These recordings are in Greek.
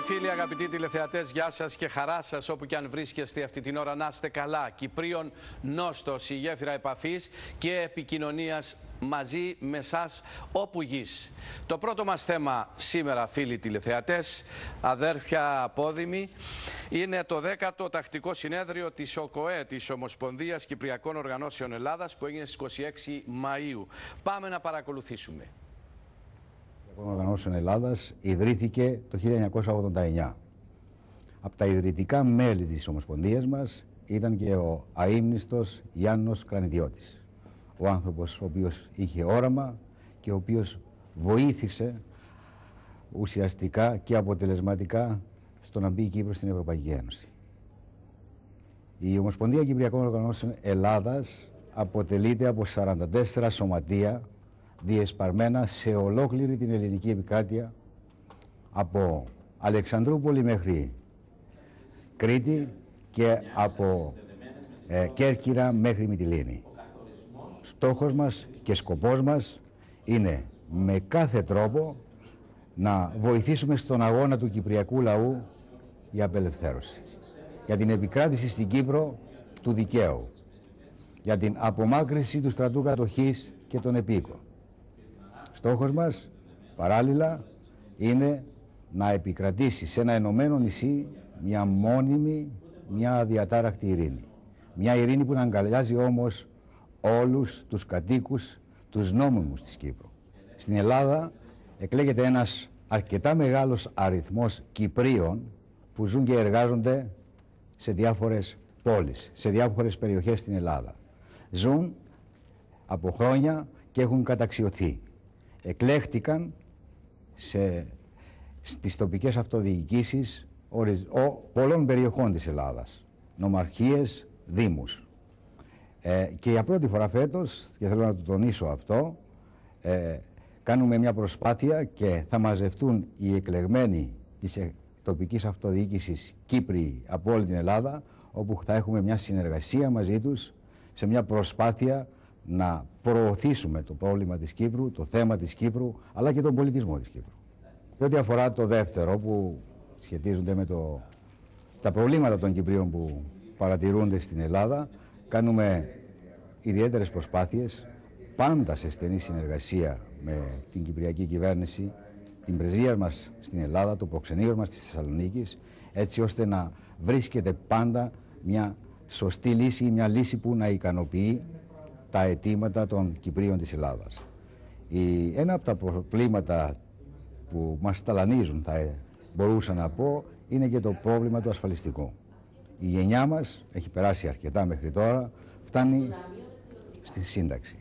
φίλοι, αγαπητοί τηλεθεατές, γεια σας και χαρά σας όπου και αν βρίσκεστε αυτή την ώρα. Να είστε καλά. Κυπρίων Νόστος, η γέφυρα επαφής και επικοινωνίας μαζί με εσά όπου γης. Το πρώτο μας θέμα σήμερα, φίλοι τηλεθεατές, αδέρφια απόδημοι, είναι το 10ο τακτικό συνέδριο της ΟΚΟΕ, της Ομοσπονδίας Κυπριακών Οργανώσεων Ελλάδας, που έγινε στις 26 Μαου. Πάμε να παρακολουθήσουμε των Οργανώσεων Ελλάδας ιδρύθηκε το 1989. Από τα ιδρυτικά μέλη της Ομοσπονδίας μας ήταν και ο αείμνηστος Γιάννος Κρανιδιώτης. Ο άνθρωπος ο οποίος είχε όραμα και ο οποίος βοήθησε ουσιαστικά και αποτελεσματικά στο να μπει η Κύπρος στην Ευρωπαϊκή Ένωση. Η Ομοσπονδία Κυπριακών Οργανώσεων Ελλάδας αποτελείται από 44 σωματεία διεσπαρμένα σε ολόκληρη την ελληνική επικράτεια από Αλεξανδρούπολη μέχρι Κρήτη και από ε, Κέρκυρα μέχρι Μυτιλίνη. Στόχος μας και σκοπός μας είναι με κάθε τρόπο να βοηθήσουμε στον αγώνα του κυπριακού λαού για απελευθέρωση. Για την επικράτηση στην Κύπρο του δικαίου. Για την απομάκρυση του στρατού κατοχής και των επίκων Στόχος μας, παράλληλα, είναι να επικρατήσει σε ένα ενωμένο νησί μια μόνιμη, μια αδιατάρακτη ειρήνη. Μια ειρήνη που να αγκαλιάζει όμως όλους τους κατοίκους, τους νόμιμους της Κύπρου. Στην Ελλάδα εκλέγεται ένας αρκετά μεγάλος αριθμός Κυπρίων που ζουν και εργάζονται σε διάφορες πόλεις, σε διάφορες περιοχές στην Ελλάδα. Ζουν από χρόνια και έχουν καταξιωθεί εκλέχτηκαν σε, στις τοπικές αυτοδιοικήσεις ο, πολλών περιοχών της Ελλάδας, νομαρχίες, δήμους. Ε, και για πρώτη φορά φέτος, και θέλω να το τονίσω αυτό, ε, κάνουμε μια προσπάθεια και θα μαζευτούν οι εκλεγμένοι της ε, τοπικής αυτοδιοίκησης Κύπροι από όλη την Ελλάδα, όπου θα έχουμε μια συνεργασία μαζί τους σε μια προσπάθεια να προωθήσουμε το πρόβλημα της Κύπρου, το θέμα της Κύπρου, αλλά και τον πολιτισμό της Κύπρου. Σε ό,τι αφορά το δεύτερο που σχετίζονται με το, τα προβλήματα των Κυπρίων που παρατηρούνται στην Ελλάδα, κάνουμε ιδιαίτερες προσπάθειες, πάντα σε στενή συνεργασία με την Κυπριακή Κυβέρνηση, την πρεσβεία μας στην Ελλάδα, το προξενείο μας της Θεσσαλονίκης, έτσι ώστε να βρίσκεται πάντα μια σωστή λύση, μια λύση που να ικανοποιεί τα αιτήματα των Κυπρίων της Ελλάδας. Η, ένα από τα προβλήματα που μας ταλανίζουν, θα μπορούσα να πω, είναι και το πρόβλημα του ασφαλιστικού. Η γενιά μας έχει περάσει αρκετά μέχρι τώρα, φτάνει στη σύνταξη.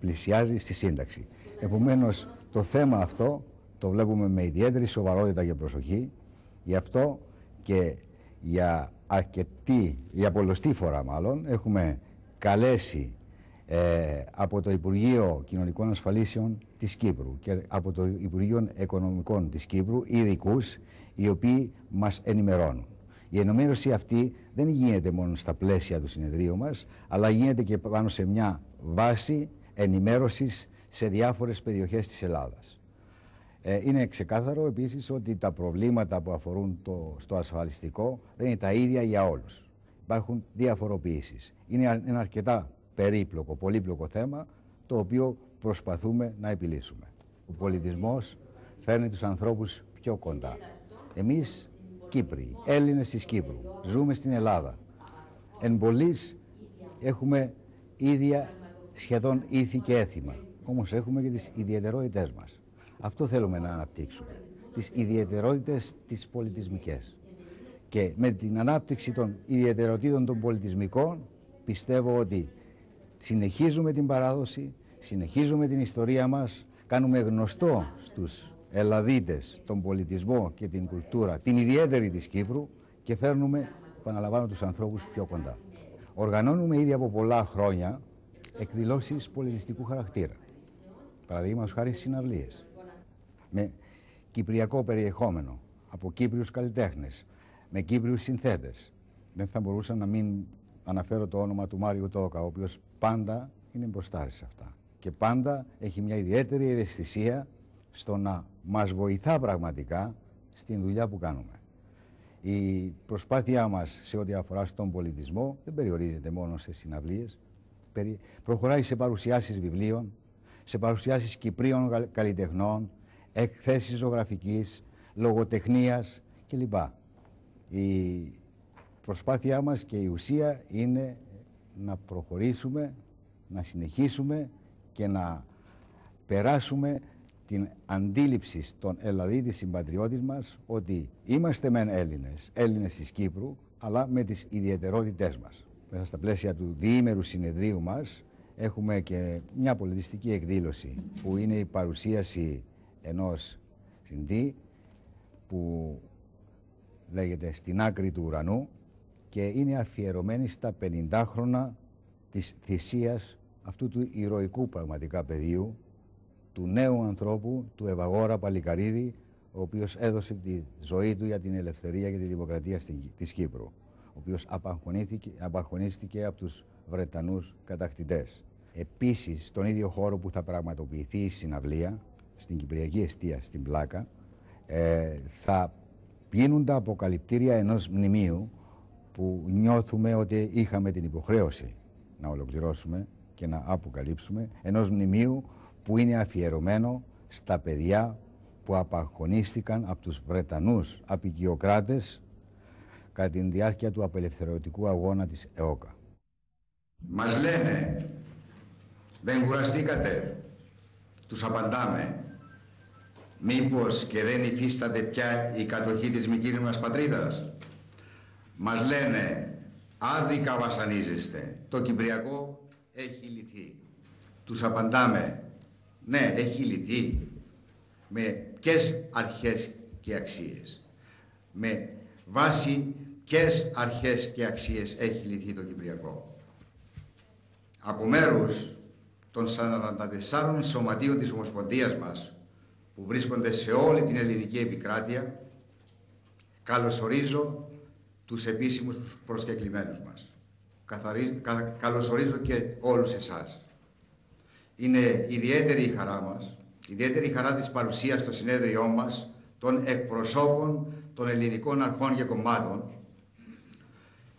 Πλησιάζει στη σύνταξη. Επομένως, το θέμα αυτό το βλέπουμε με ιδιαίτερη σοβαρότητα και προσοχή. Γι' αυτό και για αρκετή, για πολλωστή φορά μάλλον, έχουμε καλέσει ε, από το Υπουργείο Κοινωνικών Ασφαλίσεων της Κύπρου και από το Υπουργείο Οικονομικών της Κύπρου ειδικούς οι οποίοι μας ενημερώνουν. Η ενημέρωση αυτή δεν γίνεται μόνο στα πλαίσια του συνεδρίου μας, αλλά γίνεται και πάνω σε μια βάση ενημέρωσης σε διάφορες περιοχές της Ελλάδας. Ε, είναι ξεκάθαρο επίσης ότι τα προβλήματα που αφορούν το, στο ασφαλιστικό δεν είναι τα ίδια για όλους. Υπάρχουν διαφοροποιήσεις. Είναι ένα αρκετά περίπλοκο, πολύπλοκο θέμα το οποίο προσπαθούμε να επιλύσουμε. Ο πολιτισμός φέρνει τους ανθρώπους πιο κοντά. Εμείς Κύπροι, Έλληνες της Κύπρου, ζούμε στην Ελλάδα. Εν πολλής έχουμε ίδια σχεδόν ήθη και έθιμα. Όμως έχουμε και τις ιδιαιτερότητές μας. Αυτό θέλουμε να αναπτύξουμε. Τις ιδιαιτερότητες τις πολιτισμικές. Και με την ανάπτυξη των ιδιαιτεροτήτων των πολιτισμικών πιστεύω ότι συνεχίζουμε την παράδοση, συνεχίζουμε την ιστορία μας, κάνουμε γνωστό στους Ελλαδίτες τον πολιτισμό και την κουλτούρα, την ιδιαίτερη της Κύπρου και φέρνουμε, επαναλαμβάνω, τους ανθρώπους πιο κοντά. Οργανώνουμε ήδη από πολλά χρόνια εκδηλώσεις πολιτιστικού χαρακτήρα. Παραδείγματος χάρη συναυλίες. Με κυπριακό περιεχόμενο, από Κύπριους καλλιτέχνες, με Κύπριους συνθέτες. Δεν θα μπορούσα να μην αναφέρω το όνομα του Μάριου Τόκα, ο οποίος πάντα είναι μπροστά σε αυτά. Και πάντα έχει μια ιδιαίτερη ευαισθησία στο να μας βοηθά πραγματικά στην δουλειά που κάνουμε. Η προσπάθειά μας σε ό,τι αφορά στον πολιτισμό δεν περιορίζεται μόνο σε συναυλίες, προχωράει σε παρουσιάσεις βιβλίων, σε παρουσιάσεις Κυπρίων καλλιτεχνών, εκθέσεις ζωγραφικής, λογοτεχνίας κλπ. Η προσπάθειά μας και η ουσία είναι να προχωρήσουμε, να συνεχίσουμε και να περάσουμε την αντίληψη των Ελλαδίτης συμπατριώτης μας ότι είμαστε μεν Έλληνες, Έλληνες της Κύπρου, αλλά με τις ιδιαιτερότητές μας. Μέσα στα πλαίσια του διήμερου συνεδρίου μας έχουμε και μια πολιτιστική εκδήλωση που είναι η παρουσίαση ενός συντή που λέγεται «Στην άκρη του ουρανού» και είναι αφιερωμένη στα 50 χρόνια της θυσίας αυτού του ηρωικού πραγματικά πεδίου, του νέου ανθρώπου, του Ευαγόρα Παλικαρίδη, ο οποίος έδωσε τη ζωή του για την ελευθερία και τη δημοκρατία της Κύπρου, ο οποίος απαγχωνίστηκε από τους Βρετανούς κατακτητές. Επίσης, στον ίδιο χώρο που θα πραγματοποιηθεί η συναυλία, στην Κυπριακή Εστία, στην Πλάκα, ε, θα γίνουν τα αποκαλυπτήρια ενός μνημείου που νιώθουμε ότι είχαμε την υποχρέωση να ολοκληρώσουμε και να αποκαλύψουμε ενός μνημείου που είναι αφιερωμένο στα παιδιά που απαγχωνίστηκαν από τους Βρετανούς απεικιοκράτες κατά τη διάρκεια του απελευθερωτικού αγώνα της ΕΟΚΑ. Μας λένε, δεν κουραστήκατε, τους απαντάμε, μήπως και δεν υφίσταται πια η κατοχή της μικρής μας πατρίδας; Μας λένε, άδικα βασανίζεστε, το Κυπριακό έχει λυθεί. Τους απαντάμε, ναι, έχει λυθεί. Με ποιες αρχές και αξίες. Με βάση ποιες αρχές και αξίες έχει λυθεί το Κυπριακό. Από μέρους των 44 σωματείων της Ομοσπονδίας μας που βρίσκονται σε όλη την ελληνική επικράτεια καλωσορίζω τους επίσημους προσκεκλημένους μας. Καθαρι... καλωσορίζω και όλους εσάς. Είναι ιδιαίτερη η χαρά μας, ιδιαίτερη η χαρά της παρουσίας στο συνέδριό μας των εκπροσώπων των ελληνικών αρχών και κομμάτων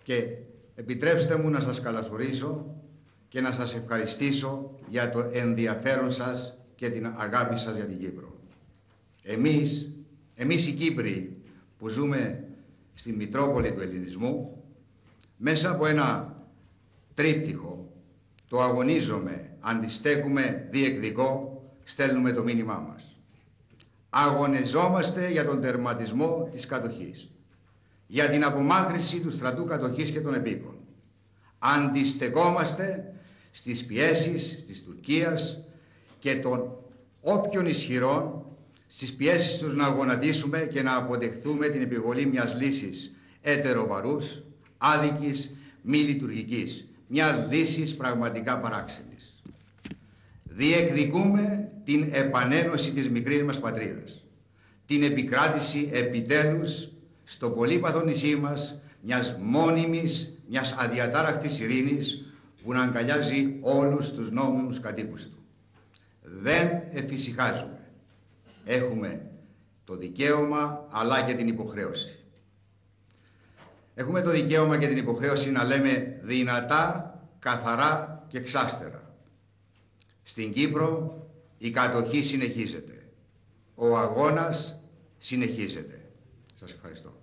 και επιτρέψτε μου να σας καλωσορίσω και να σας ευχαριστήσω για το ενδιαφέρον σας και την αγάπη σας για την Κύπρο. Εμείς, εμείς οι Κύπροι που ζούμε στη Μητρόπολη του Ελληνισμού, μέσα από ένα τρίπτυχο, το αγωνίζομαι, αντιστέκουμε, διεκδικώ, στέλνουμε το μήνυμά μας. Αγωνιζόμαστε για τον τερματισμό της κατοχής, για την απομάκρυση του στρατού κατοχής και των επίκων. Αντιστεκόμαστε στις πιέσεις της Τουρκίας και των όποιων ισχυρών στις πιέσεις τους να γονατίσουμε και να αποδεχθούμε την επιβολή μιας λύσης έτεροβαρούς, άδικης, μη λειτουργικής. Μια λύσης πραγματικά παράξενης. Διεκδικούμε την επανένωση της μικρής μας πατρίδας. Την επικράτηση επιτέλους στο πολύπαθο νησί μας μιας μόνιμης, μιας αδιατάρακτης ειρήνης που να αγκαλιάζει όλους τους νόμιμους κατοίκους του. Δεν εφησυχάζουμε. Έχουμε το δικαίωμα αλλά και την υποχρέωση. Έχουμε το δικαίωμα και την υποχρέωση να λέμε δυνατά, καθαρά και ξάστερα. Στην Κύπρο η κατοχή συνεχίζεται. Ο αγώνας συνεχίζεται. Σας ευχαριστώ.